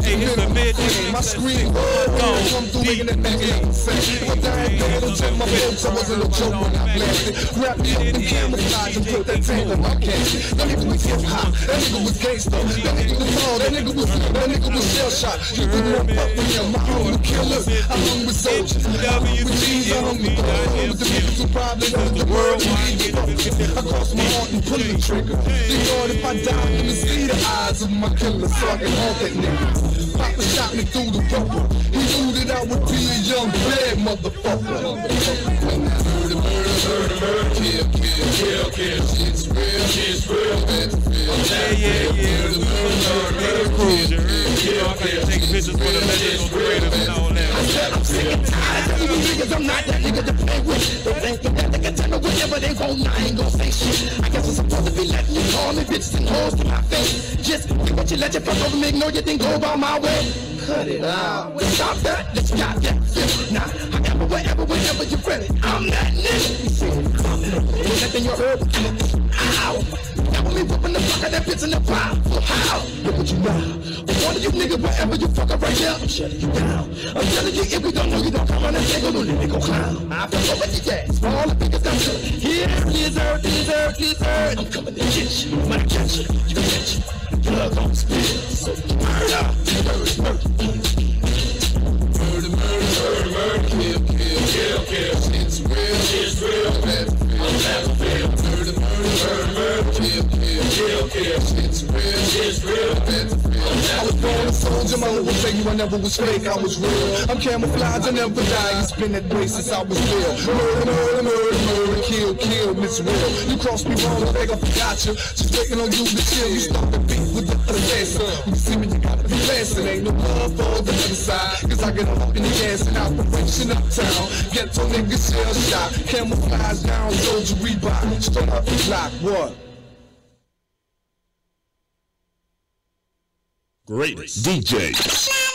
goes The My screen come through making that nigga say. What the heck, they don't check my folks. I wasn't a joke when I blasted. Wrap me up in camouflage and put that tank on my casket. That nigga was hip hop. That nigga was gangster. That nigga was tall. That nigga was that nigga was shell shot. You couldn't up with him. I hung with killers. I hung with soldiers. I hung with G's. I hung with. I was the niggas who probably knows the world. I crossed my heart and pulled the trigger. They thought if I died, let me see the eyes of my killer so I can haunt that nigga. Papa shot me through the rubber. He knew that I would be a young bad motherfucker. Murder, murder, murder, murder, kill, kill, kill, kill. Shit's real, shit's real. Yeah, yeah, yeah. Murder, Cruiser. You know, I gotta take pictures for the legends on Raiders and all that. I'm sick and tired. I'm not that nigga to play with. They think that they can tell me whatever they want. I ain't gon' say shit. I guess I'm supposed to be letting you call me bitches and hoes to my face. Just think what you let your fuck over me. Ignore you think go about my way. Cut it out. Stop that. Let's stop that. Yeah. Now, however, wherever, whenever you're ready, I'm that nigga. Nothing you heard. Ow. That when me whooping the fuck out that bitch in the pile. How? Look what you now. One of you niggas, wherever you fuck up right now, I'm shutting you down. I'm telling you, if we don't know you, don't come on and take a little nigga clown. I fuck up with your ass. For all the niggas I'm good. Here, lizard, lizard, lizard. I'm coming to get you. When I catch you, you catch you. Blood on. So murder, murder, murder. Murder, murder, murder, kill, kill, kill, kill. It's real, it's real, that's real, that's real. Murder, murder, murder, murder, kill, kill, kill, kill. It's real, real, real. I was born a soldier, my will tell you I never was fake, I was real. I'm camouflage, I never die. It's been that way since I was real. Murder, murder, murder, murder, kill, kill, Miss Real. You crossed me wrong, I think I forgot you. Just waiting on you to chill. You stop the beat with the assassin. When you see me, you gotta be blasting. Ain't no love for the other side. Cause I get up in the ass and operation uptown. Ghetto niggas shell shot. Camouflage down, soldier Reebok. Straight up the block, what? Greatest DJ.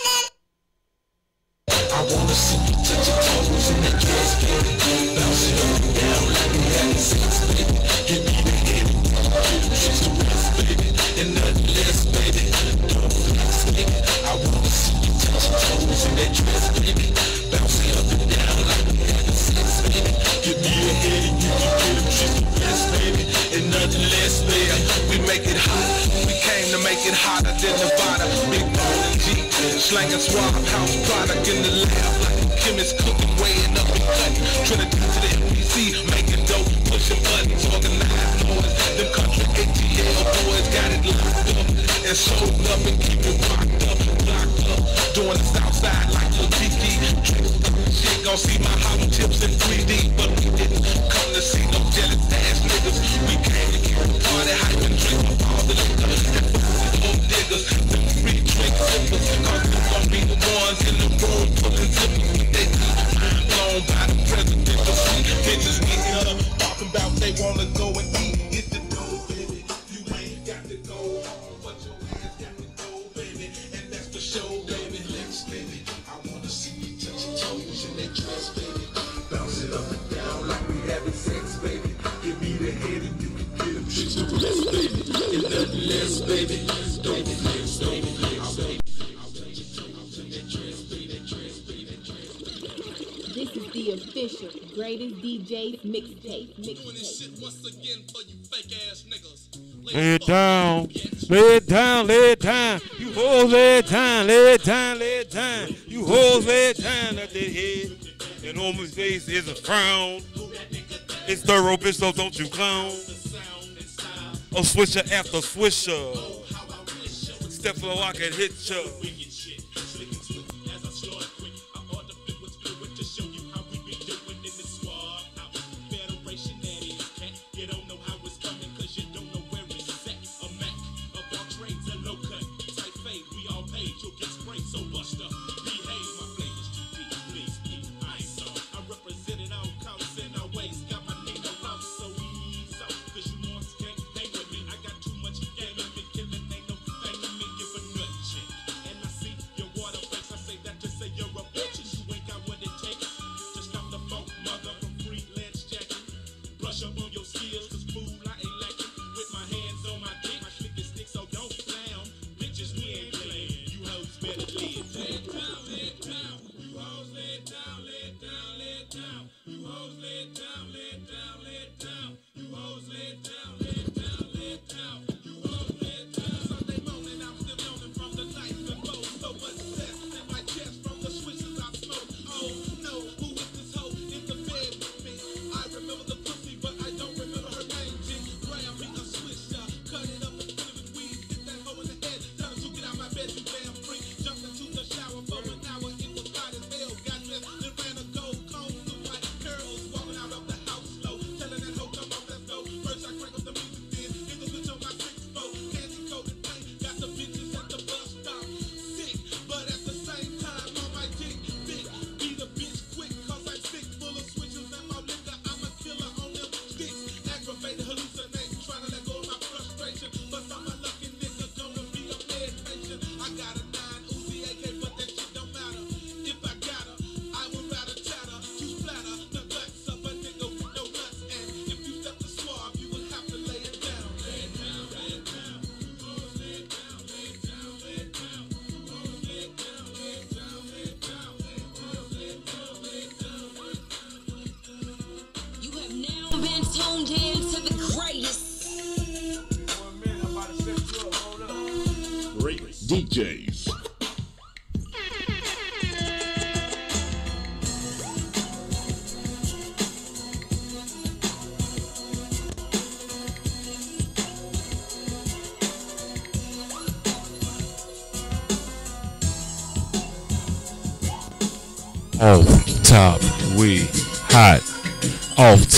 Official greatest DJ mixtape. Mixtape. once again for you fake ass niggas. Lay it down, lay it down, lay it down. You hoes lay it down, lay it down, lay it down. You hoes lay it down at the head. And on my face is a frown. It's thorough, bitch, so don't you clown. A swisher after swisher. Step for I can hit ya.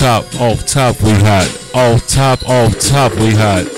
Top, off top, we hot. Off top, off top, we hot.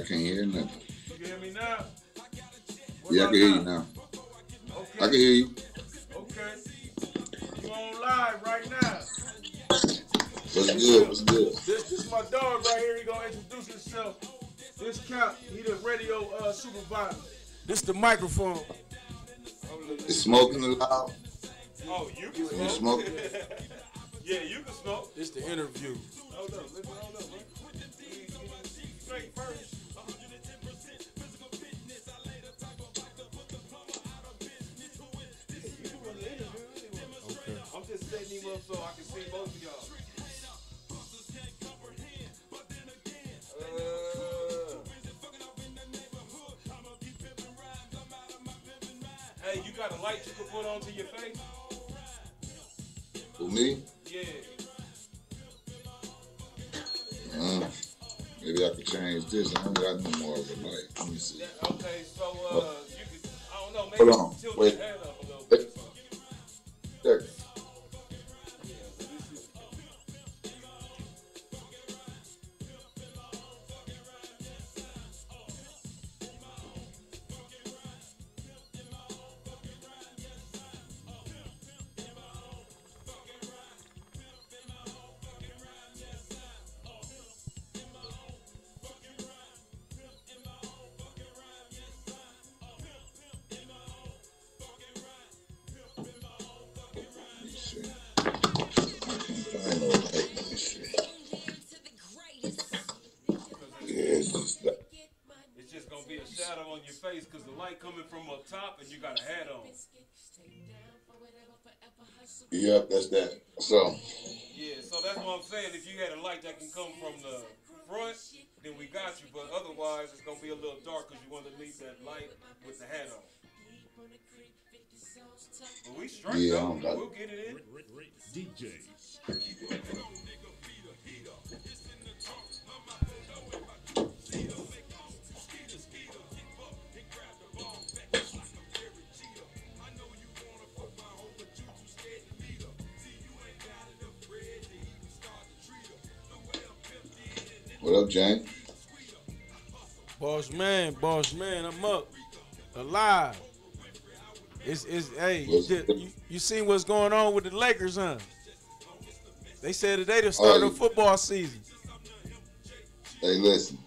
I can't hear nothing. You hear me now? Yeah, I can hear you now. Okay. I can hear you. Okay. You on live right now. What's good? What's good? This, this is my dog right here. He gonna introduce himself. This Cap, he the radio uh, supervisor. This the microphone. It's smoking loud. Oh, you can You smoke. smoking? yeah, you can smoke. This the interview. Hold up, listen, hold up, man. Straight first. Setting him up so I can see both of y'all. Uh, Hey, you got a light you can put onto your face? For me? Yeah. Uh, maybe I could change this. I don't got no more of a light. Let me see. Okay, so uh, you could, I don't know, maybe Hold on, tilt wait. your head up light coming from up top and you got a hat on. Yep, that's that. So Yeah, so that's what I'm saying. If you had a light that can come from the front, then we got you. But otherwise, it's gonna be a little dark because you want to leave that light with the hat on. But we straight Yeah, I though. don't got it. We'll get it in. DJs. What up, Jane? Boss man, boss man, I'm up, alive. It's it's hey, you, you, you seen what's going on with the Lakers, huh? They said today to start the football season. Hey, listen.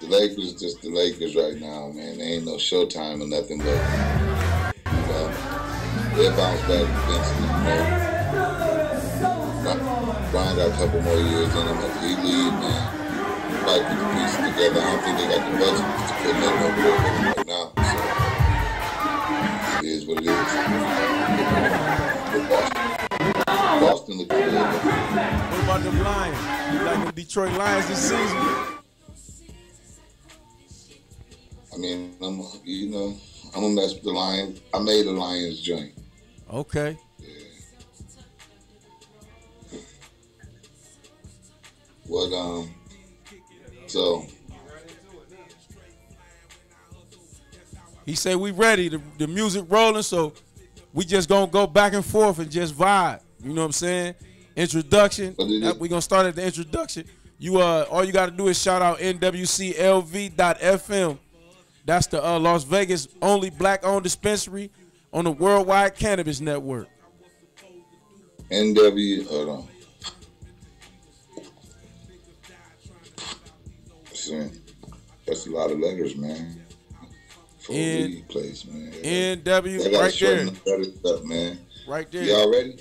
The Lakers just the Lakers right now, man. They ain't no showtime or nothing, but you know, they'll bounce back eventually, you know. Bri- Brian got a couple more years in him after he leave, man. Might put the pieces together. I don't think they got the budget to put nothing over there with right now. So it is what it is. But Boston, Boston look good. What about the Lions? You like the Detroit Lions this season? I mean, I'm you know, I'm gonna mess with the Lions. I made a Lions joint. Okay. What um so He said we ready. The, the music rolling, so we just gonna go back and forth and just vibe. You know what I'm saying? Introduction. But it is- That- we gonna start at the introduction. You uh, all you gotta do is shout out NWCLV.FM. That's the uh, Las Vegas only black-owned dispensary on the Worldwide Cannabis Network. NW hold on. See, that's a lot of letters, man. For a N- weed place, man. NW right there, the stuff, man. right there. Y'all ready?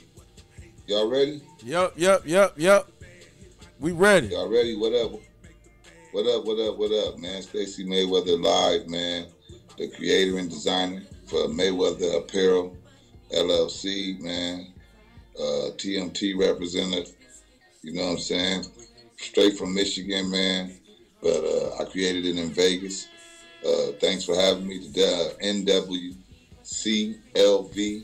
Y'all ready? Yep, yep, yep, yep. We ready. Y'all ready? What up? What up? What up? What up, man? Stacy Mayweather live, man. The creator and designer for Mayweather Apparel LLC, man. Uh, TMT representative. You know what I'm saying? Straight from Michigan, man. But uh, I created it in Vegas. Uh, thanks for having me. The uh, NWCLV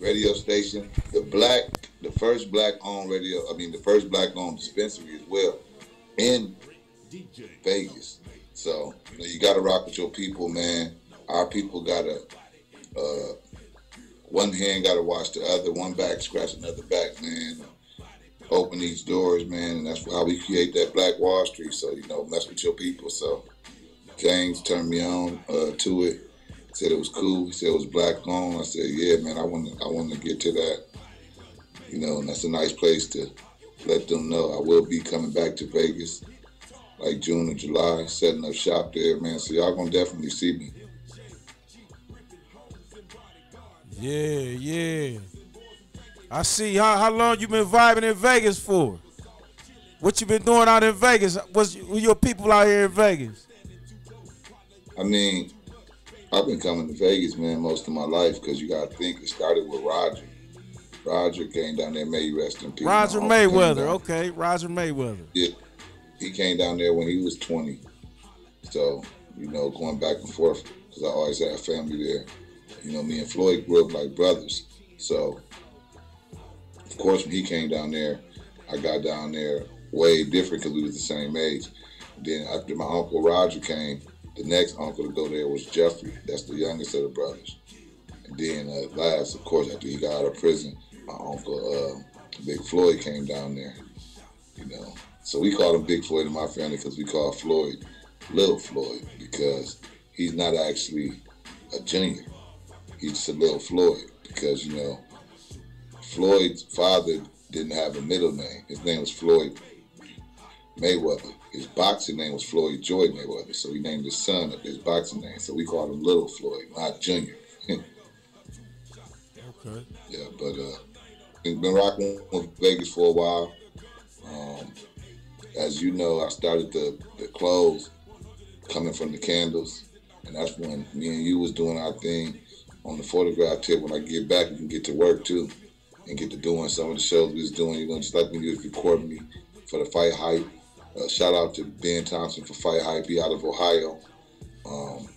radio station, the black, the first black-owned radio. I mean, the first black-owned dispensary as well in Vegas. So you, know, you got to rock with your people, man. Our people got to. Uh, one hand got to watch the other. One back scratch another back, man. Open these doors, man, and that's how we create that Black Wall Street. So you know, mess with your people. So James turned me on uh, to it. Said it was cool. He said it was black on. I said, yeah, man. I want to. I want to get to that. You know, and that's a nice place to let them know I will be coming back to Vegas, like June or July, setting up shop there, man. So y'all gonna definitely see me. Yeah, yeah. I see. How how long you been vibing in Vegas for? What you been doing out in Vegas? What's your people out here in Vegas? I mean, I've been coming to Vegas, man, most of my life because you got to think it started with Roger. Roger came down there, may rest in peace. Roger My uncle came Mayweather. Okay, Roger Mayweather. Yeah, he came down there when he was 20. So, you know, going back and forth because I always had family there. You know, me and Floyd grew up like brothers. So, of course, when he came down there, I got down there way different because we was the same age. Then after my uncle Roger came, the next uncle to go there was Jeffrey. That's the youngest of the brothers. And then uh, last, of course, after he got out of prison, my uncle uh, Big Floyd came down there. You know, so we call him Big Floyd in my family because we call Floyd Little Floyd because he's not actually a junior. He's just a little Floyd because you know Floyd's father didn't have a middle name. His name was Floyd Mayweather. His boxing name was Floyd Joy Mayweather, so he named his son after his boxing name. So we called him Little Floyd, not Junior. Okay. Yeah, but uh, been rocking with Vegas for a while. Um, as you know, I started the the clothes coming from the candles, and that's when me and you was doing our thing. on the photograph tip when I get back, you can get to work too and get to doing some of the shows we was doing. You know, just like me, you was recording me for the fight hype. Uh, shout out to Ben Thompson for fight hype. He out of Ohio. Um,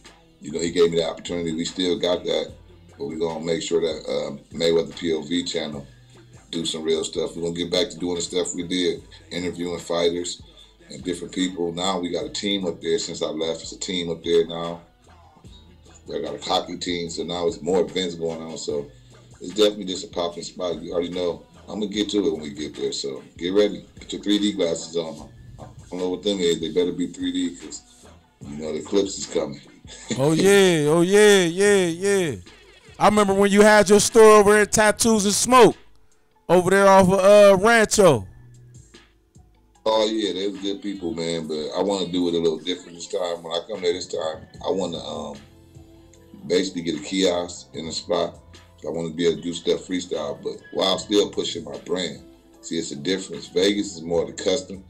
you know, he gave me the opportunity. We still got that, but we're gonna make sure that uh, Mayweather POV channel do some real stuff. We're gonna get back to doing the stuff we did, interviewing fighters and different people. Now we got a team up there. Since I left, it's a team up there now. We got a cocky team, so now it's more events going on. So it's definitely just a popping spot. You already know. I'm gonna get to it when we get there. So get ready. Get your 3D glasses on. I don't know what them is. They better be 3D because you know the eclipse is coming. Oh yeah, oh yeah, yeah, yeah. I remember when you had your store over at Tattoos and Smoke, over there off of uh, Rancho. Oh yeah, they was good people, man. But I want to do it a little different this time. When I come there this time, I want to um, basically get a kiosk in the spot. I want to be able to do stuff freestyle, but while still pushing my brand. See, it's a difference. Vegas is more the custom,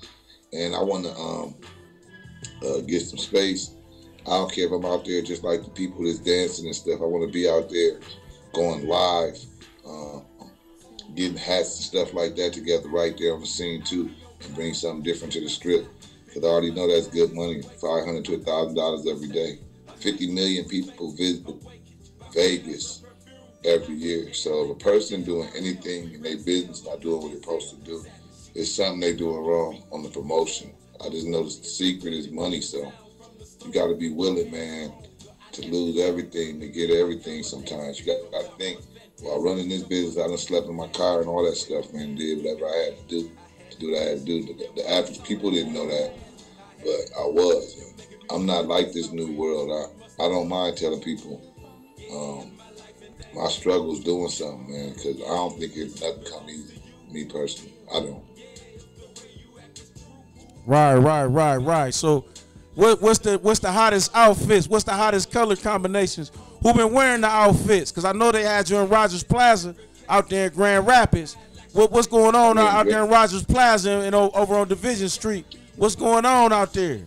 and I want to um, uh, get some space. I don't care if I'm out there just like the people that's dancing and stuff. I want to be out there going live, uh, getting hats and stuff like that together right there on the scene too, and bring something different to the strip. Because I already know that's good money, five hundred to thousand dollars every day. Fifty million people visit Vegas every year. So if a person doing anything in their business not doing what they're supposed to do, it's something they doing wrong on the promotion. I just noticed the secret is money, so you got to be willing, man, to lose everything to get everything. Sometimes you got to think. While running this business, I done slept in my car and all that stuff, man. Did whatever I had to do to do what I had to do. The, the average people didn't know that, but I was. I'm not like this new world. I I don't mind telling people um, my struggles doing something, man, because I don't think it nothing come easy. Me personally, I don't. Right, right, right, right. So, what, what's the what's the hottest outfits? What's the hottest color combinations? Who been wearing the outfits? Because I know they had you in Rogers Plaza out there in Grand Rapids. What, what's going on out, out there in Rogers Plaza and over on Division Street? What's going on out there?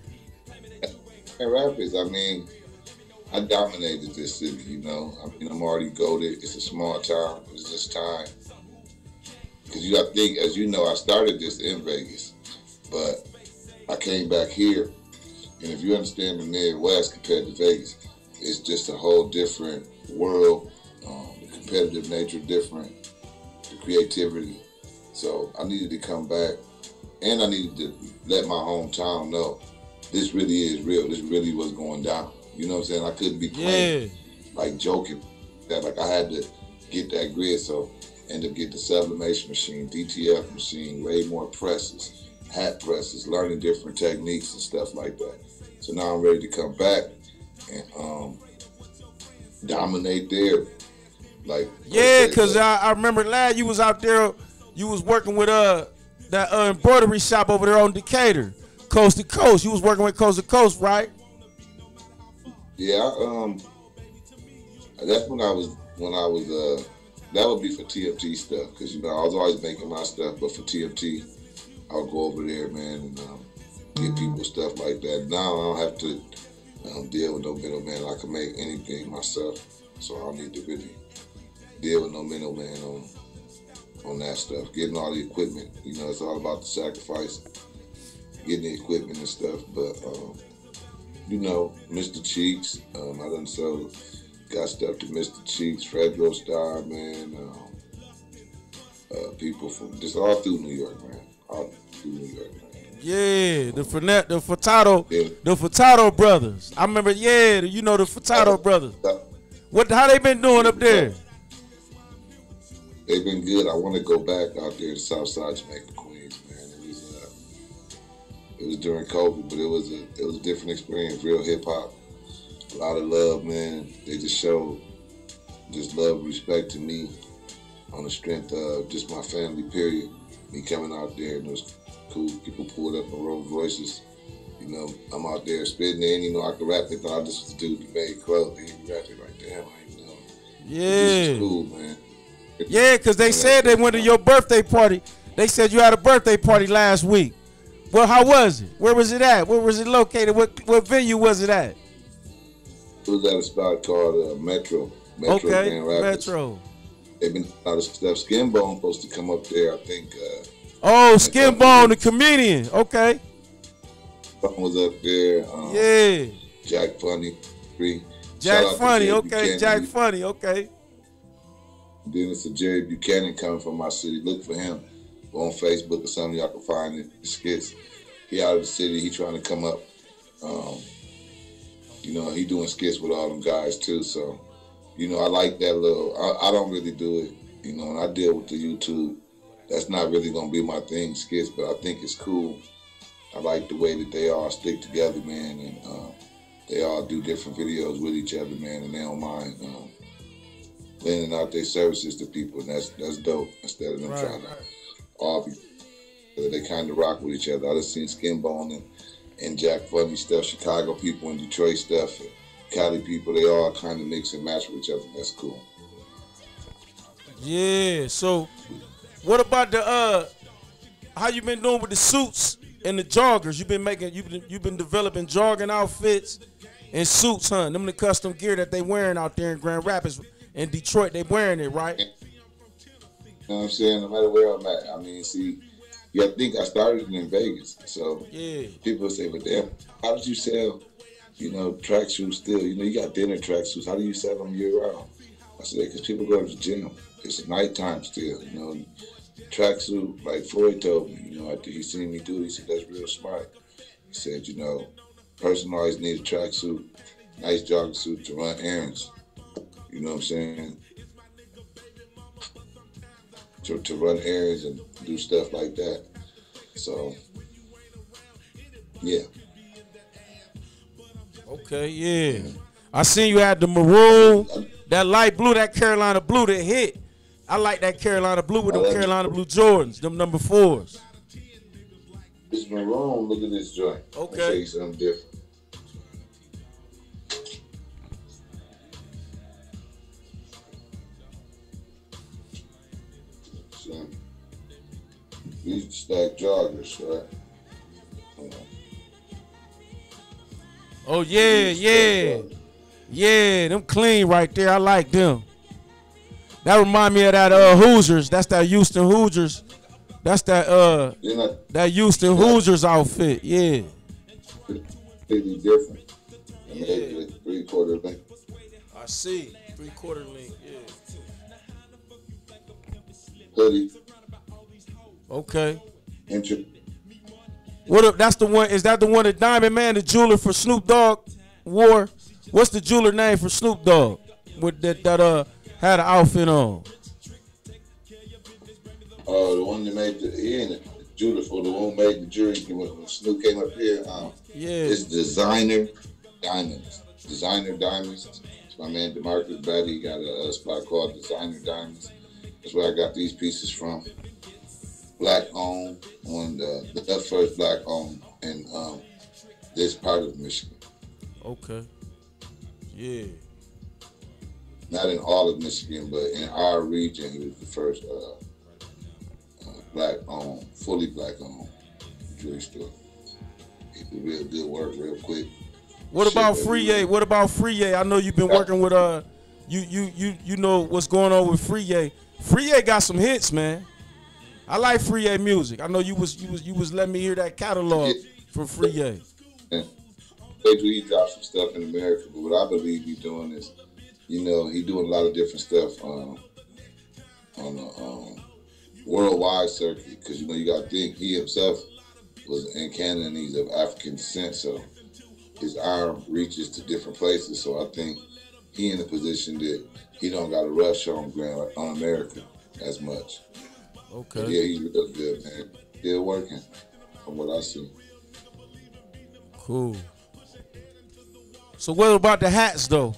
Grand Rapids, I mean, I dominated this city, you know. I mean, I'm already goaded. It's a small town. It's just time. Because you, I think, as you know, I started this in Vegas, but I came back here, and if you understand the Midwest compared to Vegas, it's just a whole different world. Um, the competitive nature different, the creativity. So I needed to come back, and I needed to let my hometown know this really is real. This really was going down. You know what I'm saying? I couldn't be playing like joking. That like I had to get that grid. So end up getting the sublimation machine, DTF machine, way more presses, hat presses, learning different techniques and stuff like that. So now I'm ready to come back and um, dominate there. Like Yeah, cause I, I remember lad you was out there, you was working with uh that uh, embroidery shop over there on Decatur, coast to coast. You was working with coast to coast, right? Yeah, I, um, that's when I was when I was uh, that would be for TFT stuff because you know I was always making my stuff, but for TFT, I'll go over there, man, and um, get people stuff like that. Now I don't have to um, deal with no middleman. I can make anything myself, so I don't need to really deal with no middleman on on that stuff. Getting all the equipment, you know, it's all about the sacrifice, getting the equipment and stuff, but. Um, you know, Mr. Cheeks. Um, I done so got stuff to Mr. Cheeks, Fredro Starr, man. Um, uh, people from just all through New York, man. All through New York, man. Yeah, the Fernet, the Furtado, Yeah. the Furtado brothers. I remember, yeah, you know the Furtado brothers. What? How they been doing up there? They've been good. I want to go back out there to Southside Jamaica, it was during COVID, but it was a it was a different experience. Real hip hop, a lot of love, man. They just showed just love, respect to me on the strength of just my family. Period. Me coming out there and it was cool. People pulled up in Rolls Royces. You know, I'm out there spitting in. You know, I could rap. They thought I just was a dude that made clothes. He rapping like damn, I know. Yeah, cool, man. yeah, because they said they went to your birthday party. They said you had a birthday party last week. Well, how was it? Where was it at? Where was it located? What what venue was it at? It was at a spot called uh, Metro Metro okay, Grand Rapids. Metro. They've been a lot of stuff. Skinbone supposed to come up there. I think uh, Oh, Skinbone, the comedian. Okay. Bone was up there. Um, Yeah. Jack Funny, free. Jack Shout out to Funny. Okay. Buchanan. Jack Funny. Okay. Then it's a Jerry Buchanan coming from my city. Look for him on Facebook or something. Y'all can find it. The skits. He out of the city. He trying to come up. Um, you know, he doing skits with all them guys too. So, you know, I like that little. I, I don't really do it. You know, and I deal with the YouTube. That's not really gonna be my thing, skits. But I think it's cool. I like the way that they all stick together, man, and um, they all do different videos with each other, man, and they don't mind. Um, lending out their services to people, and that's that's dope. Instead of them Right, trying to all they kind of rock with each other. I just seen Skinbone and, and Jack Funny stuff, Chicago people and Detroit stuff, and Cali people. They all kind of mix and match with each other. That's cool. Yeah. So, what about the uh, how you been doing with the suits and the joggers? You've been making you been you been developing jogging outfits and suits, huh? Them the custom gear that they wearing out there in Grand Rapids and Detroit. They wearing it, right? You know what I'm saying? No matter where I'm at, I mean, see, yeah, I think I started in Vegas, so Yeah. people say, "But damn, how did you sell?" You know, tracksuits still. You know, you got dinner tracksuits. How do you sell them year round? I said, because people go to the gym. It's nighttime still. You know, tracksuit. Like Floyd told me. You know, after he seen me do, it, he said that's real smart. He said, you know, person always needs a tracksuit, nice jogging suit to run errands. You know what I'm saying? To, to run errands and do stuff like that. So, yeah. Okay, yeah. I seen you had the maroon, that light blue, that Carolina blue that hit. I like that Carolina blue with them like it. Carolina blue Jordans, them number fours. This maroon, look at this joint. Okay. I'll show you something different. These stack joggers, right? Oh yeah, yeah, yeah. Them clean right there. I like them. That remind me of that uh Hoosiers. That's that Houston Hoosiers. That's that uh not that Houston Hoosiers outfit. Yeah. completely different. Do three quarter length. I see. Three quarter length. Yeah. Hoodie, Okay. inch. What up? That's the one. Is that the one that Diamond Man, the jeweler for Snoop Dogg, wore? What's the jeweler name for Snoop Dogg? With that that uh had an outfit on. Oh, the one that made the he ain't the jeweler for the one made the jury when Snoop came up here. Um, Yeah. It's designer diamonds. Designer diamonds. It's my man Demarcus Batty got a, a spot called Designer Diamonds. That's where I got these pieces from. Black owned on the the first black owned in um, this part of Michigan. Okay. Yeah. Not in all of Michigan, but in our region, he was the first uh, uh, black owned, fully black owned jewelry store. He did real good work, real quick. What about. Free What about Free I know you've been working with uh you you you you know what's going on with Free Free got some hits, man. I like Free A music. I know you was you was you was letting me hear that catalog for Free and they do he dropped some stuff in America, but what I believe he's doing is, you know, he doing a lot of different stuff um, on the um, worldwide circuit because you know you got to think he himself was in Canada and he's of African descent, so his arm reaches to different places. So I think he in a position that he don't got to rush on Grand on America as much. Okay. But yeah, he's real good, man. Still working from what I see. Cool. So what about the hats though?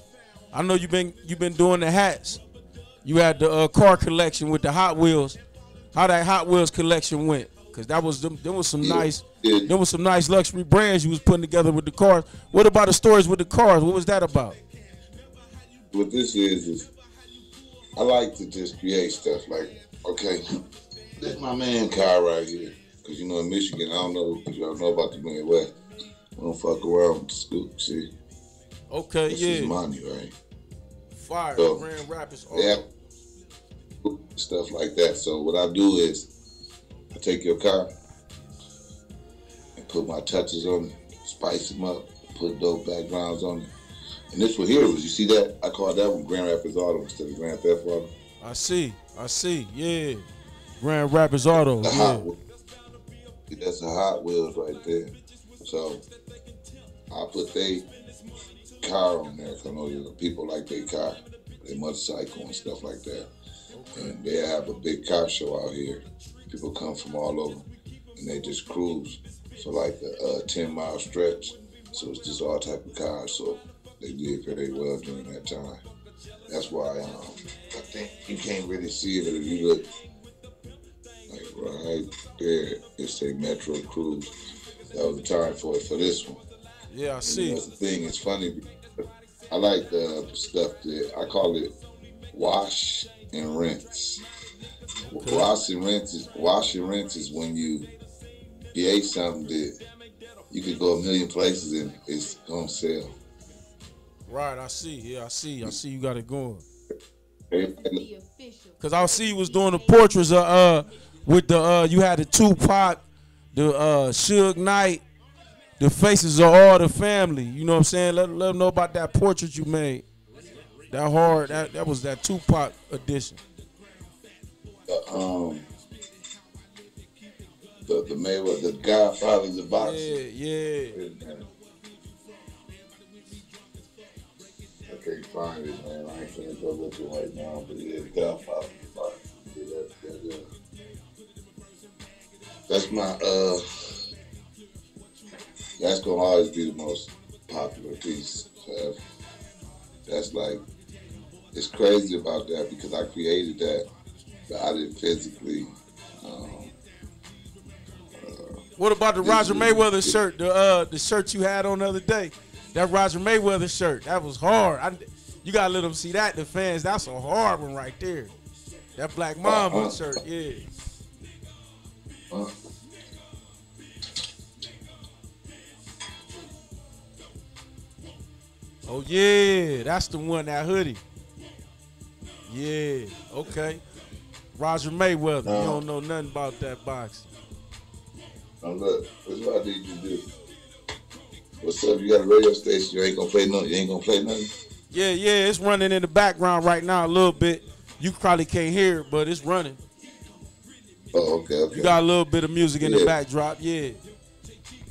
I know you've been you've been doing the hats. You had the uh, car collection with the Hot Wheels. How that Hot Wheels collection went? Cause that was them, there was some Yeah. nice Yeah. there was some nice luxury brands you was putting together with the cars. What about the stories with the cars? What was that about? what this is is I like to just create stuff like, okay, this my man car right here. Cause you know in Michigan, I don't know if y'all know about the Midwest. We don't fuck around with the scoop, see? Okay, This is yeah. money, right? Fire. So, Grand Rapids. Have stuff like that. So what I do is I take your car and put my touches on it, spice them up, put dope backgrounds on it. And this one here was, you see that? I call that one Grand Rapids Auto instead of Grand Theft Auto. I see. I see. Yeah. Grand Rapids Auto. The Yeah. Hot Wheels. That's a Hot Wheels right there. So I put they car on there because I know the people like their car, their motorcycle and stuff like that. And they have a big car show out here. People come from all over and they just cruise for like a, a 10 mile stretch. So it's just all type of cars. So they did very well during that time. That's why um, I think you can't really see it if you look right there. It's a Metro Cruise. That was the time for it for this one. Yeah, I And see. That's the thing. It's funny. I like the stuff that I call it wash and rinse. Wash and rinse is wash and rinse is when you create something that you could go a million places and it's gonna sell. Right, I see. Yeah, I see. I see you got it going. Everybody- The official. Cause I see you was doing the portraits of uh with the uh you had the Tupac, the uh Suge Knight, the faces of all the family. You know what I'm saying? Let, let them know about that portrait you made. That hard. That that was that Tupac edition. um, the the Mayweather, the Godfathers of Yeah, boxing. yeah. I can't find it, man. I can't go looking right now, but yeah, the Godfather of boxing. Yeah, that, that, uh, that's my uh. That's gonna always be the most popular piece forever. That's like, it's crazy about that because I created that, but I didn't physically. Um, What about the Roger Mayweather shirt? The uh the shirt you had on the other day. That Roger Mayweather shirt. That was hard. I, you gotta let them see that. The fans. That's a hard one right there. That Black Mamba Uh-huh. shirt. Yeah. Oh yeah, that's the one. That hoodie. Yeah. Okay. Roger Mayweather. You Uh-huh. don't know nothing about that boxing. Now look, this is what I need you to do. What's up? You got a radio station? You ain't gonna play nothing. You ain't gonna play nothing. Yeah, yeah. It's running in the background right now a little bit. You probably can't hear it, but it's running. Oh, okay, okay. You got a little bit of music in the backdrop. Yeah.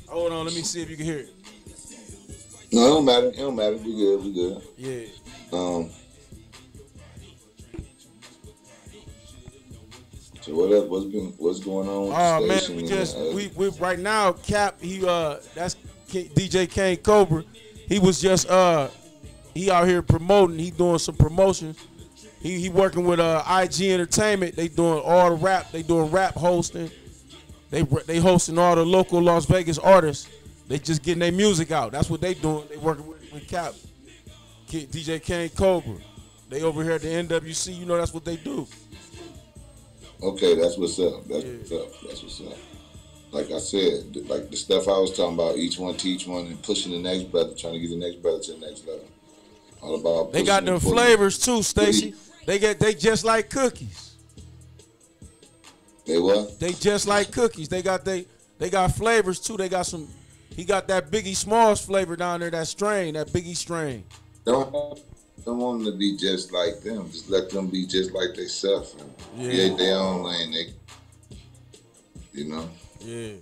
Hold on. Let me see if you can hear it. no, it don't matter. It don't matter. We good. We good. Yeah. Um. So what up? What's been? What's going on? Oh the man, we and, just uh, we we right now. Cap, he uh, that's K- DJ Kang KeauxBruh. He was just uh, he out here promoting. He doing some promotions. He he working with uh IG Entertainment. They doing all the rap. They doing rap hosting. They they hosting all the local Las Vegas artists. They just getting their music out. That's what they doing. They working with, with Cap, K- DJ Kang KeauxBruh. They over here at the NWC. You know that's what they do. Okay, that's what's up. That's Yeah. what's up. That's what's up. Like I said, like the stuff I was talking about, each one teach one and pushing the next brother, trying to get the next brother to the next level. All about They got them flavors too, Stacy. They get they just like cookies. They what? They just like cookies. They got they they got flavors too. They got some. He got that Biggie Smalls flavor down there. That strain, that Biggie strain. Don't don't want them to be just like them. Just let them be just like they self and Yeah. create their own lane. They, you know, Yeah.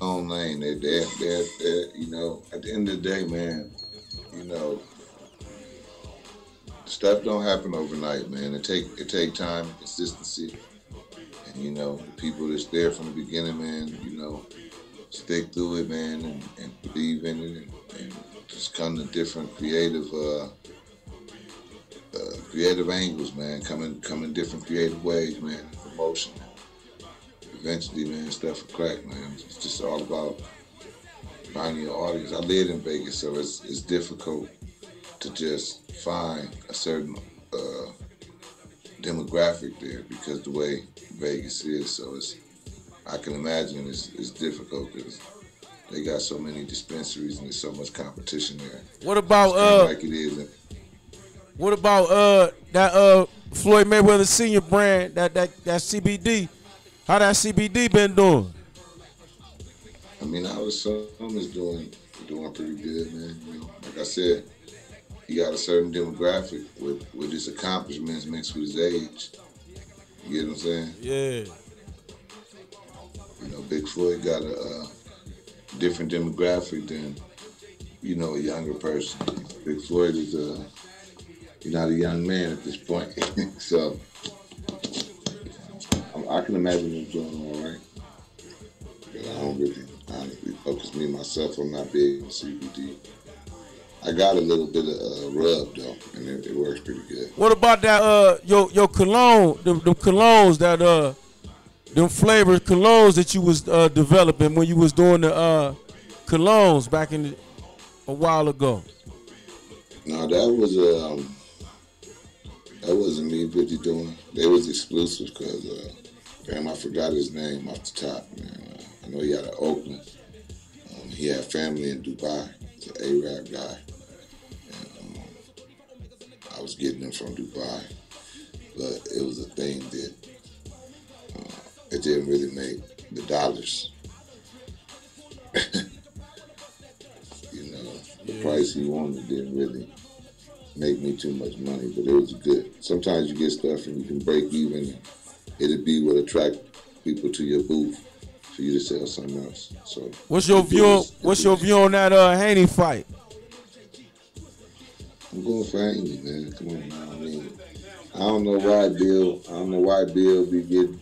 own lane. They, they, they, they, you know, at the end of the day, man, you know, stuff don't happen overnight, man. It take it take time, consistency, and you know, the people that's there from the beginning, man. You know, stick through it, man, and, and believe in it, and, and just come to different creative, uh, uh, creative angles, man. Coming, coming different creative ways, man. Promotion. Eventually, man, stuff will crack, man. It's just all about finding your audience. I live in Vegas, so it's it's difficult to just find a certain uh, demographic there because the way Vegas is. So it's I can imagine it's, it's difficult because they got so many dispensaries and there's so much competition there. What about uh? like it is. In, What about uh that uh Floyd Mayweather Senior brand that that that CBD? How that CBD been doing? I mean, I was some is doing doing pretty good, man. You know, like I said, he got a certain demographic with with his accomplishments mixed with his age. You get what I'm saying? Yeah. You know, Big Floyd got a, uh different demographic than you know a younger person. Big Floyd is a he's not a young man at this point, so I, I can imagine him doing all right. But I don't really honestly focus me myself. I'm not big on CBD. I got a little bit of uh, rub though, and it, it works pretty good. What about that uh your your cologne, them, them colognes that uh them flavored colognes that you was uh developing when you was doing the uh colognes back in the, a while ago? No, that was um, that wasn't me really doing. They was exclusive because uh, damn, I forgot his name off the top, man. Uh, I know he had an Oakland. Um, he had family in Dubai. He's an Arab guy. I was getting them from Dubai, but it was a thing that uh, it didn't really make the dollars. you know, the price he wanted didn't really make me too much money, but it was good. Sometimes you get stuff and you can break even. It'll be what attract people to your booth for you to sell something else. So What's your view? was- What's your view on that uh Haney fight? Going for Haney, man. Come on, man. I mean, I don't know why Bill. I don't know why Bill be getting,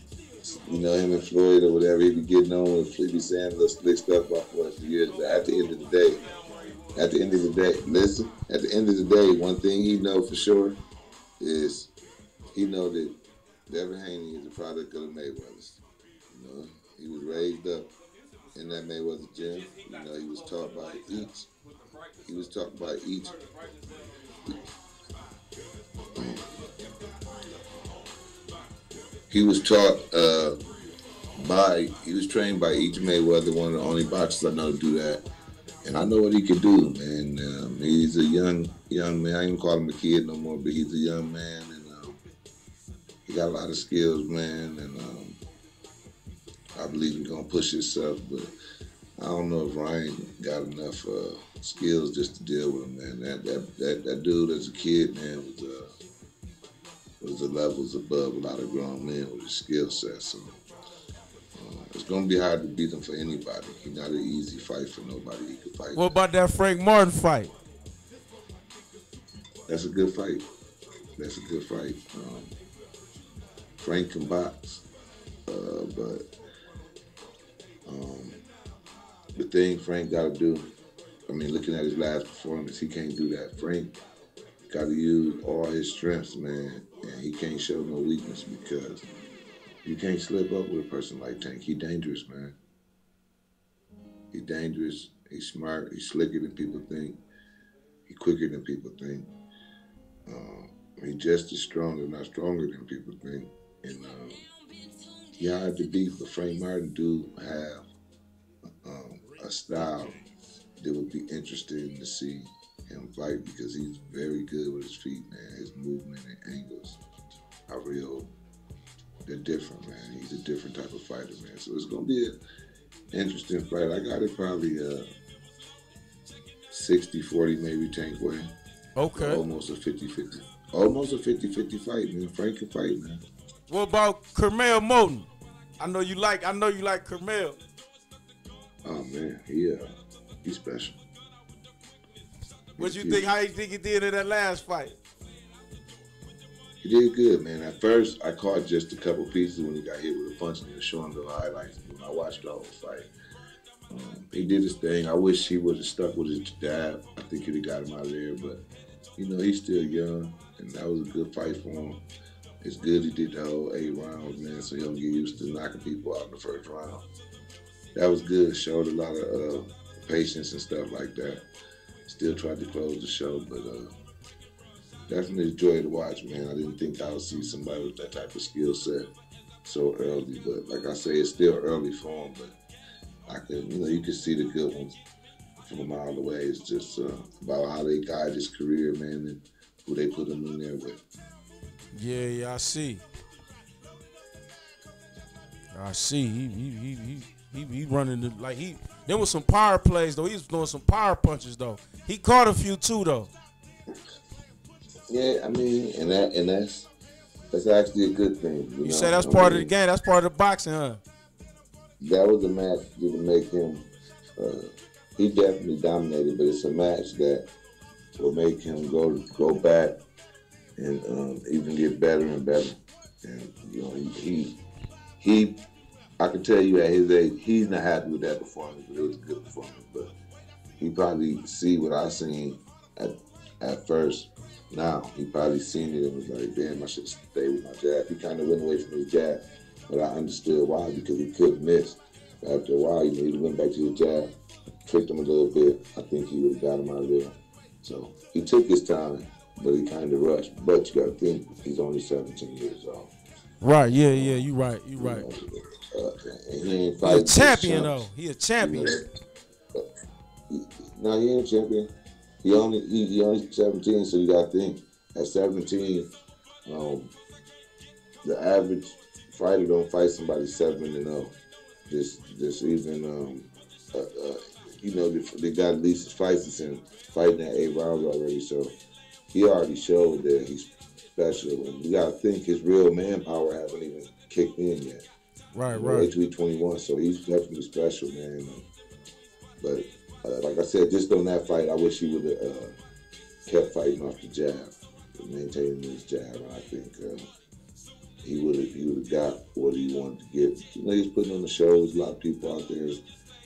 you know, him and Floyd or whatever. He be getting on with. He be saying little slick stuff about us for years. But at the end of the day, at the end of the day, listen. At the end of the day, one thing he know for sure is he know that Devin Haney is a product of the Mayweathers. You know, he was raised up in that Mayweather gym. You know, he was taught by each. He was taught by each he was taught uh, by he was trained by each Mayweather, one of the only boxers I know to do that. And I know what he could do, man. Um, he's a young young man. I ain't call him a kid no more, but he's a young man, and um, he got a lot of skills, man. And um, I believe he's gonna push himself, but I don't know if Ryan got enough uh, skills just to deal with him, man. That that that, that dude as a kid, man, was uh, was the levels above a lot of grown men with his skill set. So uh, it's gonna be hard to beat him for anybody. He's not an easy fight for nobody. He could fight. What about that Frank Martin fight? That's a good fight. That's a good fight. Um, Frank can box, uh, but um, the thing Frank got to do, I mean, looking at his last performance, he can't do that. Frank got to use all his strengths, man, and he can't show no weakness because you can't slip up with a person like Tank. He dangerous, man. He dangerous. He's smart. He's slicker than people think. He quicker than people think. Um, he just as strong, if not stronger than people think. And um, he hard to beat, but Frank Martin do have um, a style that would be interesting to see him fight because he's very good with his feet, man. His movement and angles are real. They're different, man. He's a different type of fighter, man. So it's gonna be an interesting fight. I got it probably uh 60-40 maybe tank way. Okay. Almost a 50-50. Almost a 50-50 fight, man. Frank can fight, man. What about Curmel Moton? I know you like. I know you like Curmel. Oh man, he uh, he's special. What you think? How you think he did in that last fight? He did good, man. At first, I caught just a couple pieces when he got hit with a punch, and he was showing the highlights. When I watched the whole fight, um, he did his thing. I wish he would have stuck with his jab. I think he'd have got him out of there, but you know he's still young, and that was a good fight for him. It's good he did the whole eight rounds, man, so he don't get used to knocking people out in the first round. That was good. Showed a lot of uh, patience and stuff like that. Still tried to close the show, but uh, definitely a joy to watch, man. I didn't think I would see somebody with that type of skill set so early, but like I say, it's still early for him. But I can, you know, you can see the good ones from a mile away. It's just uh, about how they guide his career, man, and who they put him in there with. Yeah, yeah, I see. I see. He he he he he, he running the like he. There was some power plays though. He was doing some power punches though. He caught a few too though. Yeah, I mean, and that and that's that's actually a good thing. You, You know? say that's I part of the game. That's part of the boxing, huh? That was a match that would make him. Uh, he definitely dominated, but it's a match that will make him go go back and um, even get better and better. And you know, he, he he I can tell you at his age, he's not happy with that performance, but it was a good performance. But he probably see what I seen at at first. Now he probably seen it and was like, "Damn, I should stay with my jab." He kind of went away from his jab, but I understood why because he couldn't miss. After a while, you know, he went back to his jab, tricked him a little bit. I think he would have got him out of there. So he took his time, but he kind of rushed. But you got to think he's only 17 years old. Right. Yeah. Yeah. You're right. You're right. Uh, he ain't He fighting. a champion though. He a champion. No, he ain't a champion. He only he, he only 17, so you got to think at 17, um, the average fighter don't fight somebody seven and zero. Just just even um, uh, uh, you know they, they got at least fights in fighting at eight rounds already, so he already showed that he's special. And you got to think his real manpower haven't even kicked in yet. Right. Right. HB 21, so he's definitely special, man. But uh, like I said, just on that fight, I wish he would have uh, kept fighting off the jab, maintaining his jab. I think uh, he would have he would have got what he wanted to get. You know, he's putting on the shows. A lot of people out there.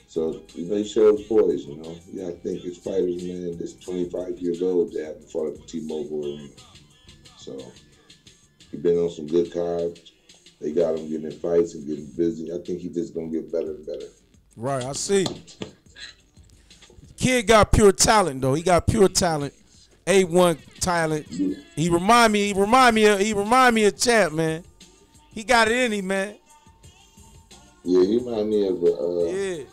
So, you know, he shows poise, you know. Yeah, I think his fighters, man, that's 25 years old, they haven't fought at the T-Mobile Arena. So, he been on some good cards. They got him getting in fights and getting busy. I think he's just going to get better and better. Right. I see. Kid got pure talent though. He got pure talent. A one talent. He remind me. He remind me. Of, he remind me of Champ, man. He got it in him, man. Yeah, he remind me of a uh, Yeah.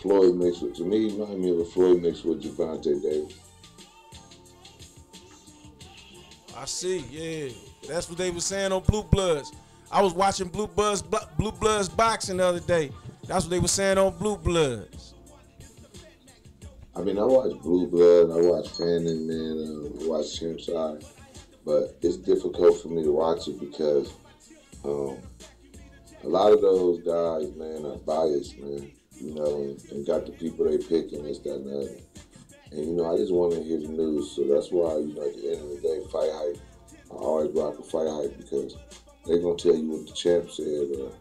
Floyd mix with, to me, he remind me of a Floyd mix with Gervonta Davis. I see. Yeah. That's what they were saying on Blue Bloods. I was watching Blue Bloods Blue Bloods boxing the other day. That's what they were saying on Blue Bloods. I mean, I watch Blue Blood, I watch Fanning, man, uh, I watch Champ Side, but it's difficult for me to watch it because um, a lot of those guys, man, are biased, man, you know, and, and got the people they pick and this, that, and that. And, you know, I just want to hear the news, so that's why, you know, at the end of the day, fight hype, I always rock with fight hype because they're going to tell you what the champ said or,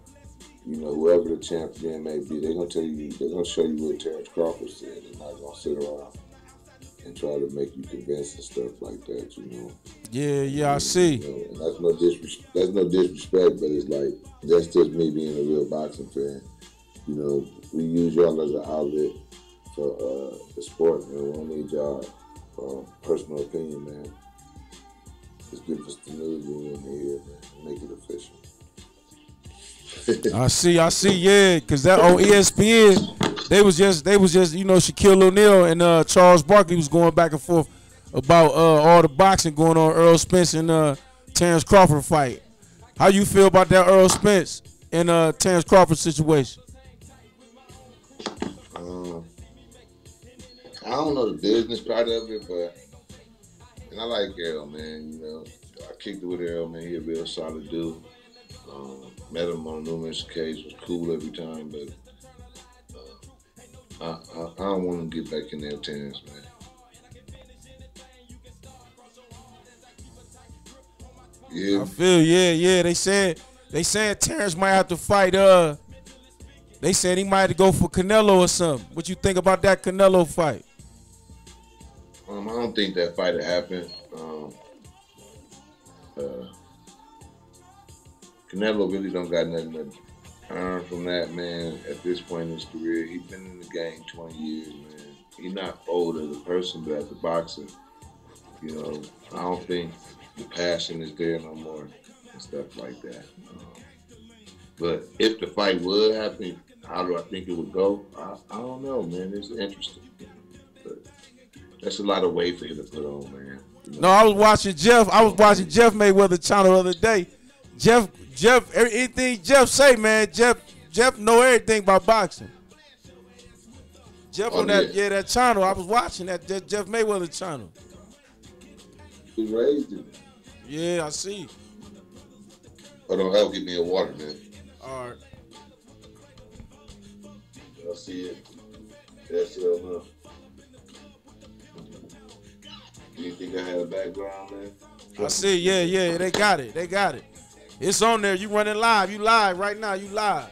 you know, whoever the champion may be, they're gonna tell you, they're gonna show you what Terrence Crawford said. They're not gonna sit around and try to make you convinced and stuff like that, you know. Yeah, yeah, I see. You know, and that's no disrespect. That's no disrespect, but it's like that's just me being a real boxing fan. You know, we use y'all as an outlet for uh, the sport, man. We don't need y'all um, personal opinion, man. Just give us the news want to hear, man. Make it official. I see, I see, yeah, cause that on ESPN, they was just, they was just, you know, Shaquille O'Neal and uh, Charles Barkley was going back and forth about uh, all the boxing going on, Errol Spence and uh, Terrence Crawford fight. How you feel about that Errol Spence and uh, Terrence Crawford situation? Um, I don't know the business part of it, but and I like Errol, man. You know, I kicked it with Errol, man. He a real solid dude. Um, met him on numerous occasions. Was cool every time, but uh, I, I I don't want to get back in with Terrence, man. Yeah, I feel, yeah, yeah. They said, they said Terrence might have to fight. Uh, they said he might have to go for Canelo or something. What you think about that Canelo fight? Don't think that fight will happen. Um, uh, Canelo really don't got nothing to earn from that man at this point in his career. He's been in the game 20 years, man. He's not old as a person, but as a boxer, you know, I don't think the passion is there no more and stuff like that. Um, but if the fight would happen, how do I think it would go? I, I don't know, man. It's interesting. But that's a lot of weight for him to put on, man. You No, I was watching Jeff. I was watching Jeff Mayweather channel the other day. Jeff, Jeff, anything Jeff say, man, Jeff, Jeff know everything about boxing. Jeff Oh, on that, yeah. yeah, that channel. I was watching that, that Jeff Mayweather channel. He raised him? Yeah, I see. Oh, don't help get me a water, man. All right. I see it. That's it. You think I had a background, man? I see. Yeah, yeah, they got it. They got it. It's on there. You running live. You live right now. You live.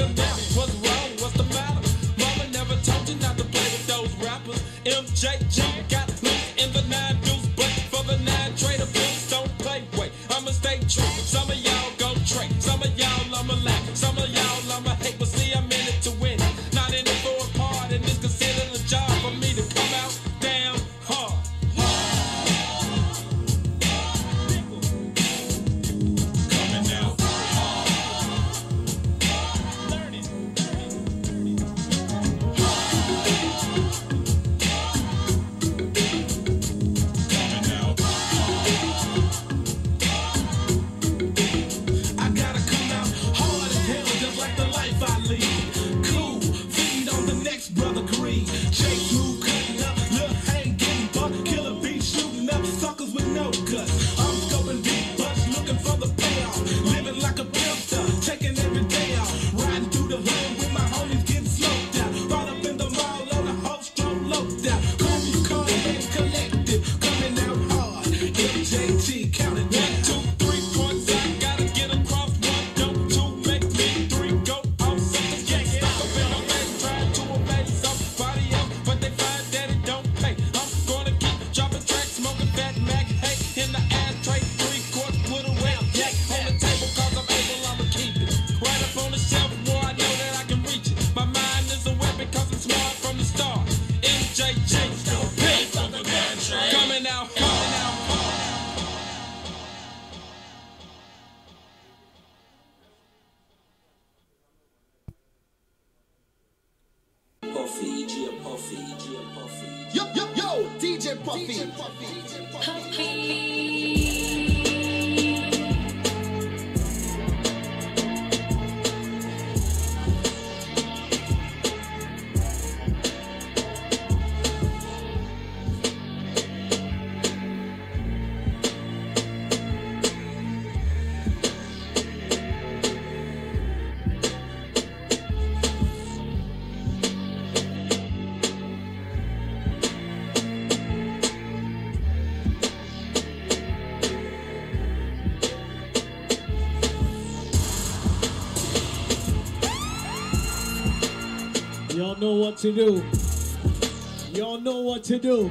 All right. MJG to do. Y'all know what to do.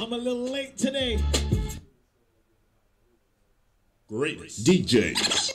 I'm a little late today. Greatest DJs.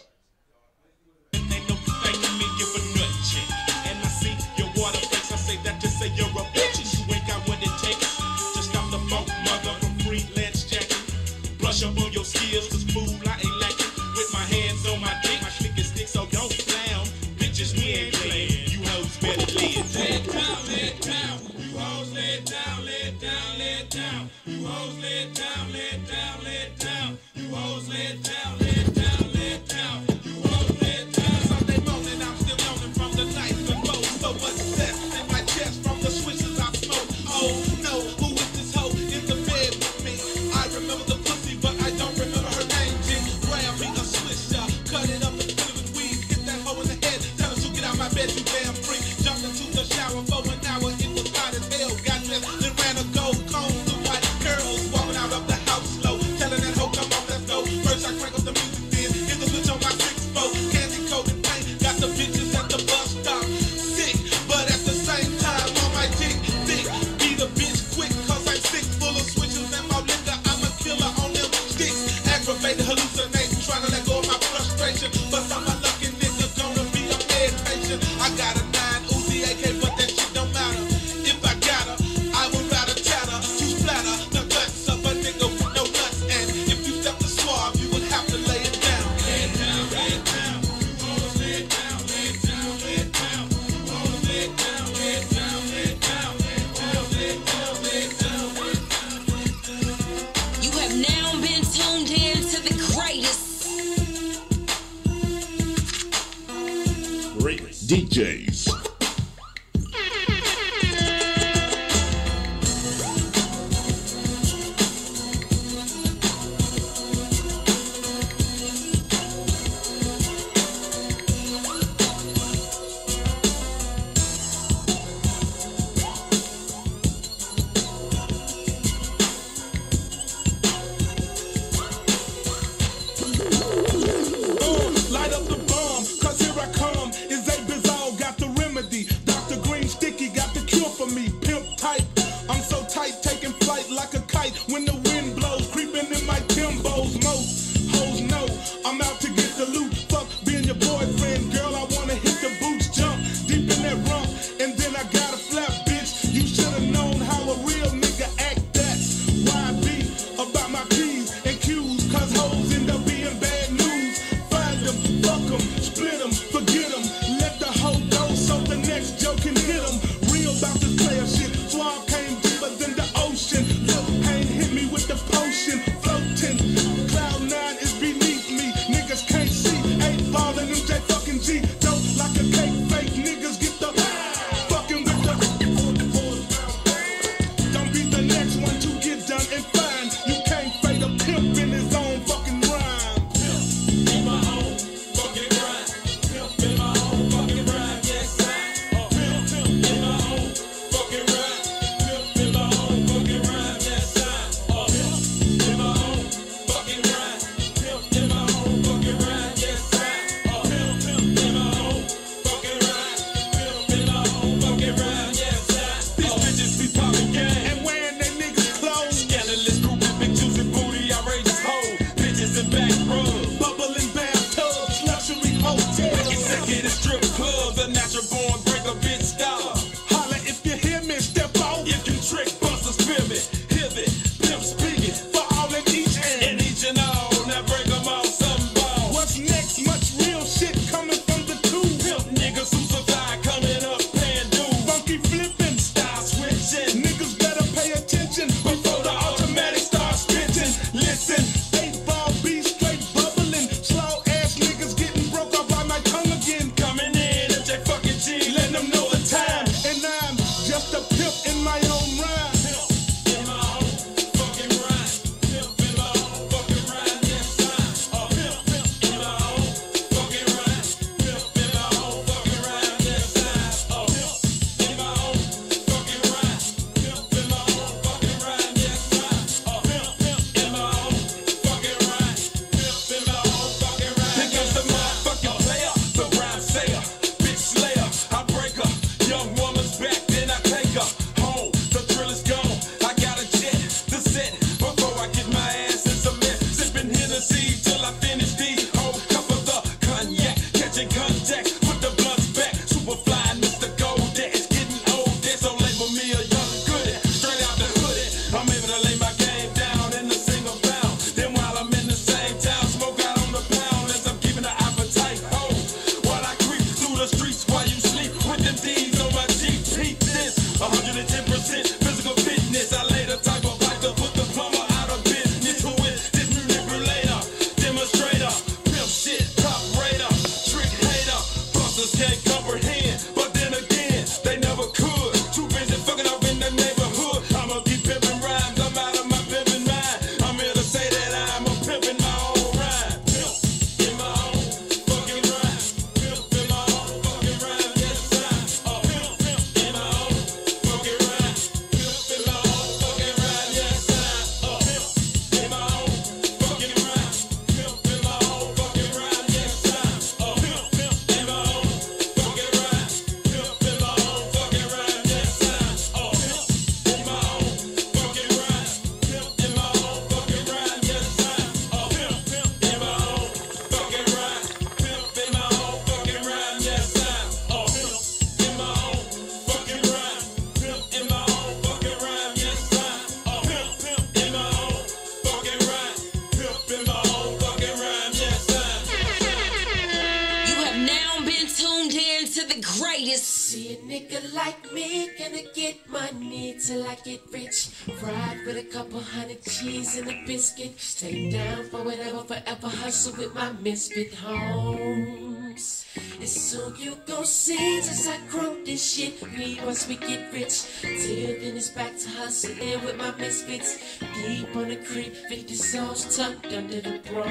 See a nigga like me, gonna get money till I get rich. Ride with a couple hundred cheese and a biscuit. Stay down for whatever, forever hustle with my misfit home things. And so you gon' see as I grow this shit. Me once we get rich. Till then it's back to hustling with my misfits. Deep on the creep, 50 souls tucked under the bra.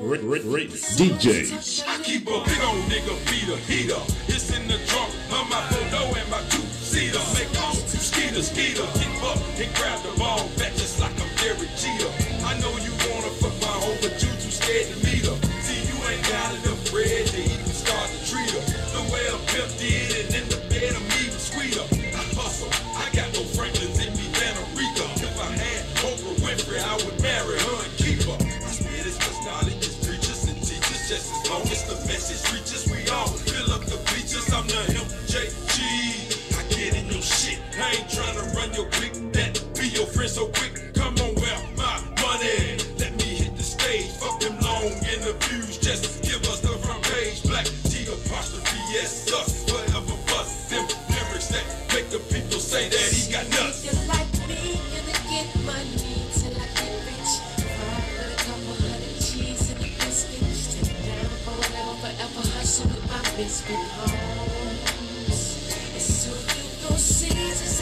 Rick, Rick, Rick, DJ. I keep a big old nigga heater. It's in the trunk of my photo and my two-seater. Make all skeeter. Keep up and grab the ball, back just like Derek Jeter. so quick. Come on, well, my money. Let me hit the stage. Fuck them long interviews. Just give us the front page. Black T apostrophe yes, us. Whatever bust Them lyrics that make the people say that he got nuts. If you like me, gonna get money till I get rich. Five a couple hundred cheese and a biscuit. Down for whatever, forever hustling my biscuit homes. It's so you gon' see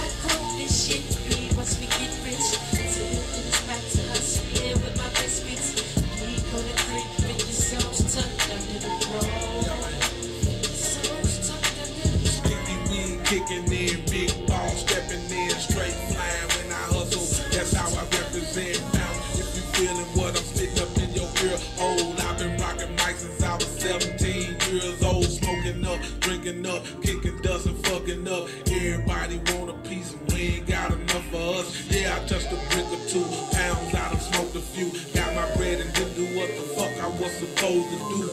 supposed to do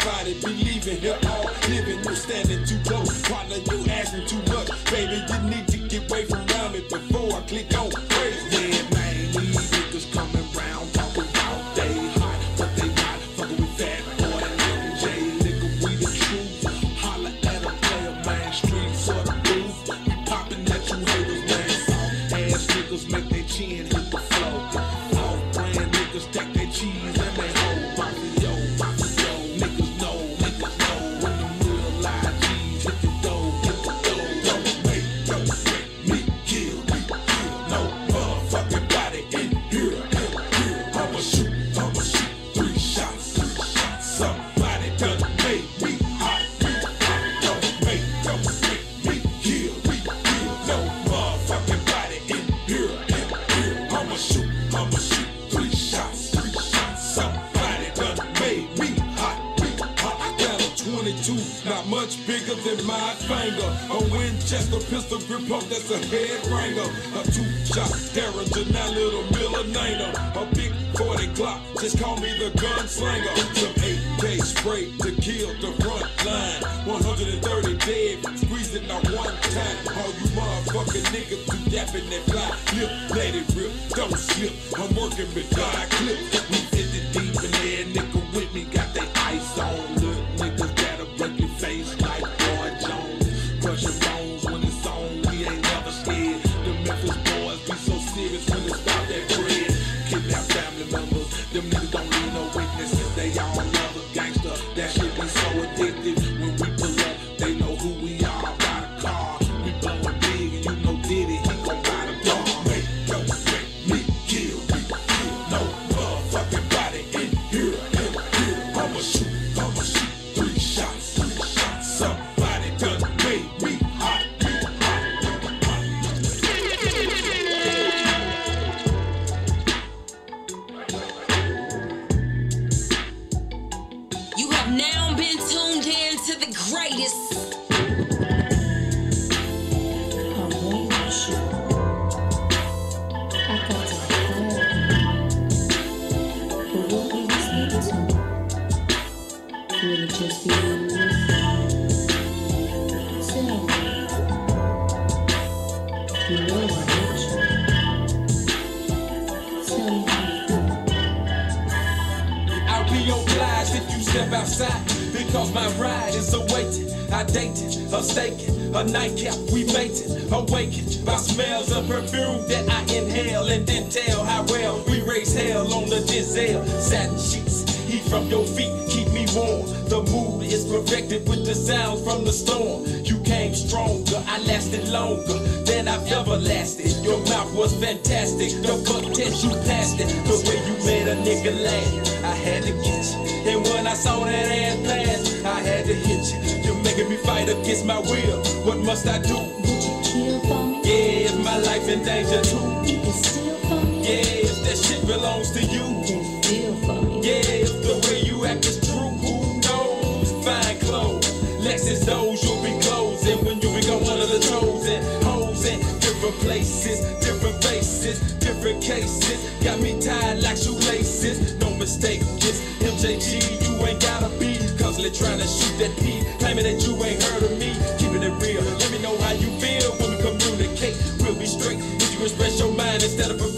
everybody be leaving here all express your mind instead of